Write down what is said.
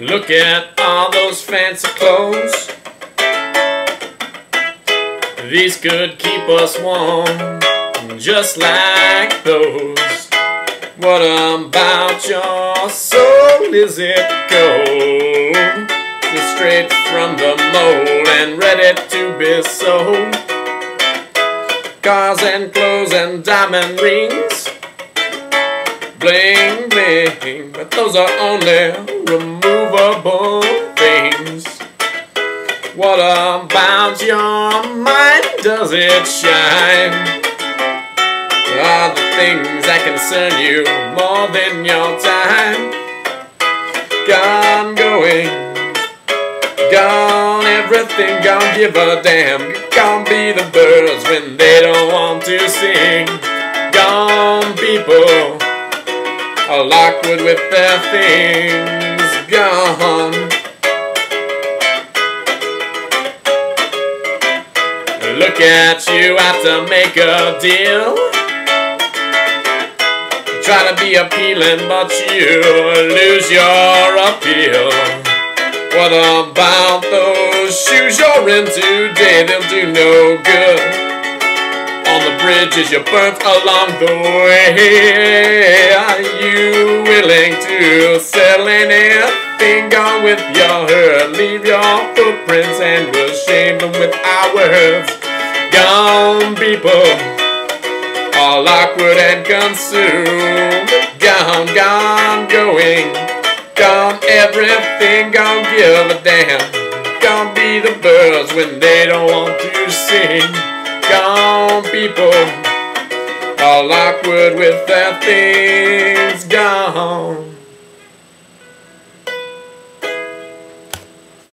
Look at all those fancy clothes. These could keep us warm, just like those. What about your soul? Is it? It's straight from the mold and ready to be sold. Cars and clothes and diamond rings. Bling, bling, but those are only removable things. What about your mind? Does it shine? Are the things that concern you more than your time? Gone going, gone everything, gone give a damn. Gone be the birds when they don't want to sing. Gone people all awkward with their things gone. Look at you have to make a deal. Try to be appealing, but you lose your appeal. What about those shoes you're in today? They'll do no good on the bridges you burnt along the way. Are you willing to settle in, anything? Gone with your herd, leave your footprints and we'll shame them with our words. Gone people, all awkward and consumed. Gone, gone, going. Gone everything, gone give a damn. Gone be the birds when they don't want to sing gone people all awkward with their things gone.